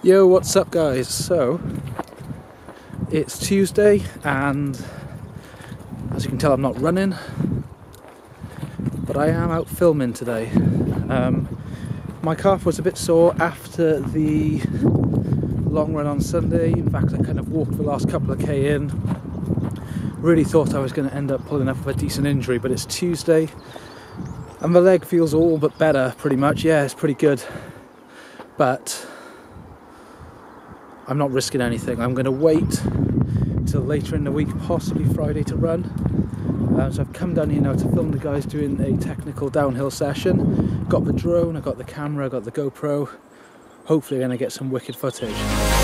Yo, what's up, guys? So, it's Tuesday, and as you can tell, I'm not running, but I am out filming today. Um, my calf was a bit sore after the long run on Sunday. In fact, I kind of walked the last couple of k in. Really thought I was going to end up pulling up with a decent injury, but it's Tuesday, and the leg feels all but better, pretty much. Yeah, it's pretty good, but I'm not risking anything. I'm going to wait till later in the week, possibly Friday, to run. Uh, so I've come down here now to film the guys doing a technical downhill session. Got the drone, I got the camera, I got the GoPro. Hopefully, going to get some wicked footage.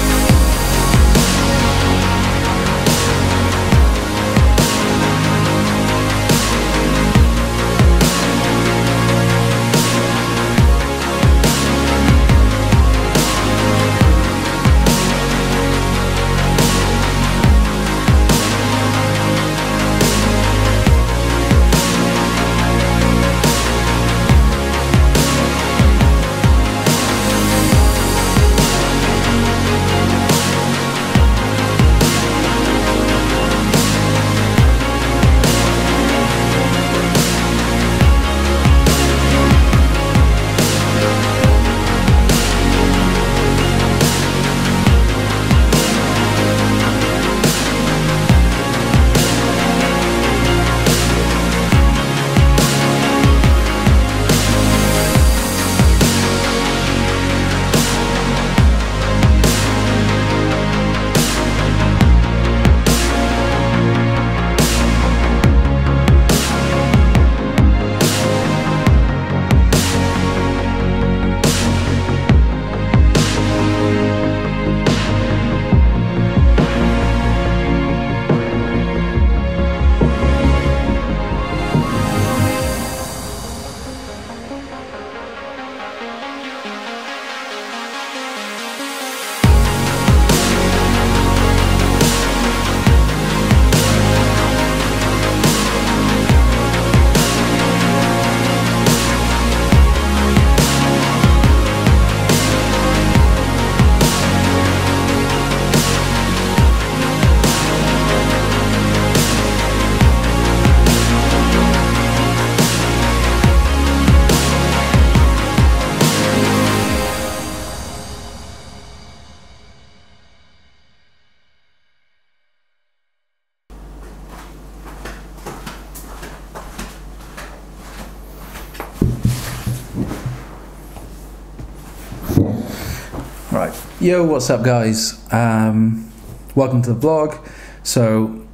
Yo, what's up, guys? Um, welcome to the vlog. So,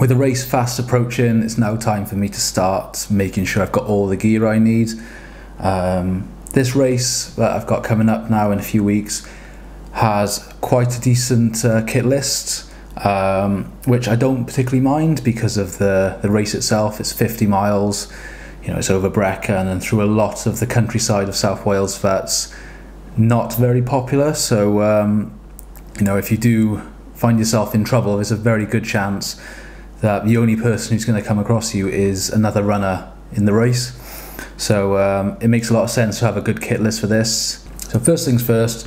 with the race fast approaching, it's now time for me to start making sure I've got all the gear I need. Um, this race that I've got coming up now in a few weeks has quite a decent uh, kit list, um, which I don't particularly mind because of the, the race itself. It's 50 miles, you know, it's over Brecon and through a lot of the countryside of South Wales that's not very popular. So, um, you know, if you do find yourself in trouble, there's a very good chance that the only person who's going to come across you is another runner in the race. So um, it makes a lot of sense to have a good kit list for this. So first things first,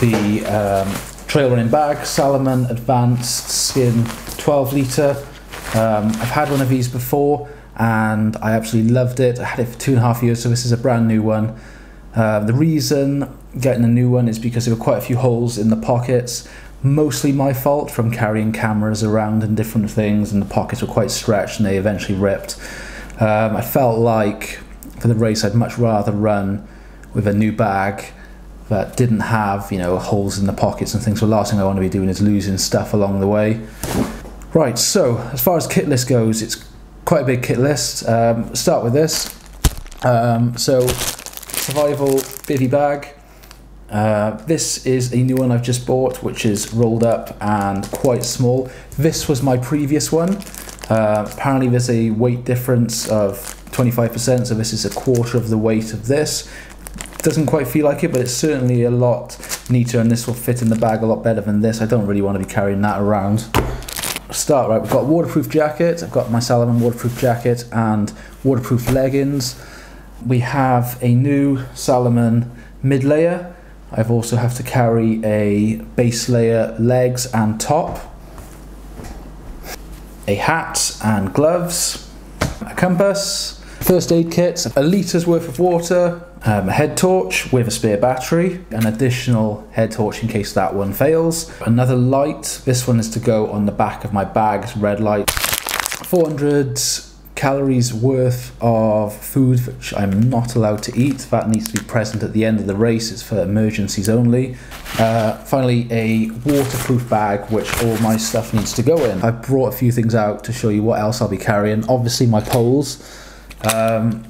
the um, trail running bag, Salomon Advanced Skin 12 litre. Um, I've had one of these before and I absolutely loved it. I had it for two and a half years, so this is a brand new one. Uh, the reason getting a new one is because there were quite a few holes in the pockets. Mostly my fault from carrying cameras around and different things, and the pockets were quite stretched and they eventually ripped. Um, I felt like for the race I'd much rather run with a new bag that didn't have you know holes in the pockets and things. So the last thing I want to be doing is losing stuff along the way. Right, so as far as kit list goes, it's quite a big kit list. Um, start with this. Um, so survival bivy bag. Uh, this is a new one I've just bought, which is rolled up and quite small. This was my previous one. Uh, apparently, there's a weight difference of 25%, so this is a quarter of the weight of this. Doesn't quite feel like it, but it's certainly a lot neater, and this will fit in the bag a lot better than this. I don't really want to be carrying that around. Start right, we've got waterproof jacket. I've got my Salomon waterproof jacket and waterproof leggings we have a new Salomon mid layer. I've also have to carry a base layer legs and top, a hat and gloves, a compass, first aid kit, a litres worth of water, um, a head torch with a spare battery, an additional head torch in case that one fails, another light, this one is to go on the back of my bag's red light, 400 calories worth of food which I'm not allowed to eat. That needs to be present at the end of the race. It's for emergencies only. Uh, finally, a waterproof bag which all my stuff needs to go in. I brought a few things out to show you what else I'll be carrying. Obviously, my poles. Um,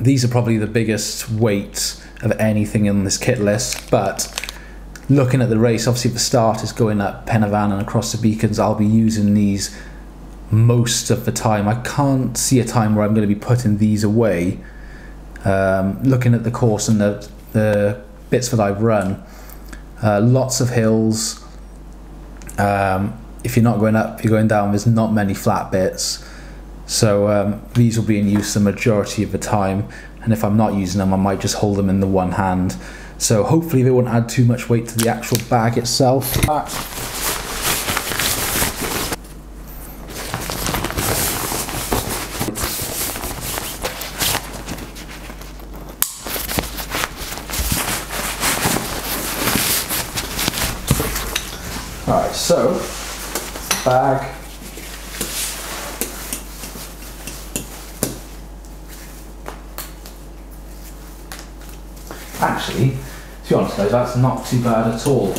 these are probably the biggest weight of anything in this kit list, but looking at the race, obviously the start is going up Pen y Fan and across the beacons. I'll be using these most of the time. I can't see a time where I'm going to be putting these away. Um, looking at the course and the, the bits that I've run, uh, lots of hills. Um, if you're not going up, you're going down, there's not many flat bits. So um, these will be in use the majority of the time. And if I'm not using them, I might just hold them in the one hand. So hopefully they won't add too much weight to the actual bag itself. Alright, so bag. Actually, to be honest guys, that's not too bad at all.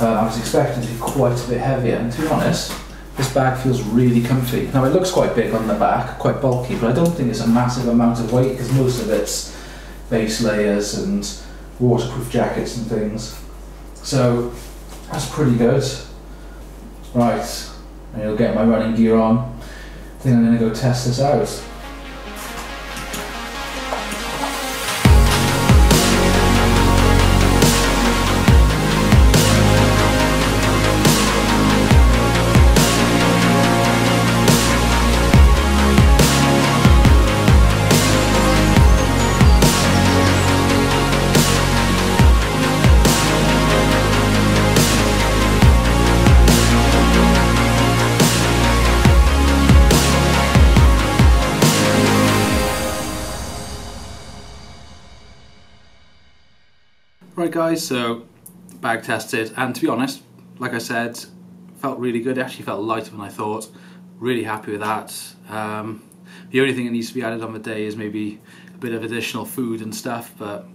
Uh, I was expecting it to be quite a bit heavier and to be honest, this bag feels really comfy. Now it looks quite big on the back, quite bulky, but I don't think it's a massive amount of weight because most of it's base layers and waterproof jackets and things. So that's pretty good. Right, I'll get my running gear on. I think I'm to go test this out. Right guys, so bag tested and to be honest, like I said, felt really good, it actually felt lighter than I thought, really happy with that. Um, the only thing that needs to be added on the day is maybe a bit of additional food and stuff, but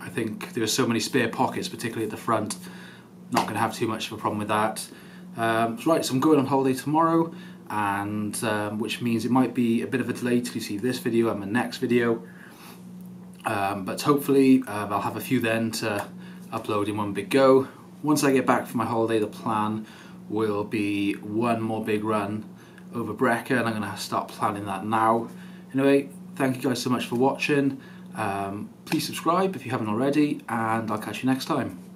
I think there are so many spare pockets, particularly at the front, not going to have too much of a problem with that. Um, right, so I'm going on holiday tomorrow, and um, which means it might be a bit of a delay till you see this video and the next video. Um, but hopefully uh, I'll have a few then to upload in one big go. Once I get back from my holiday, the plan will be one more big run over Brecon and I'm going to start planning that now. Anyway, thank you guys so much for watching. Um, please subscribe if you haven't already and I'll catch you next time.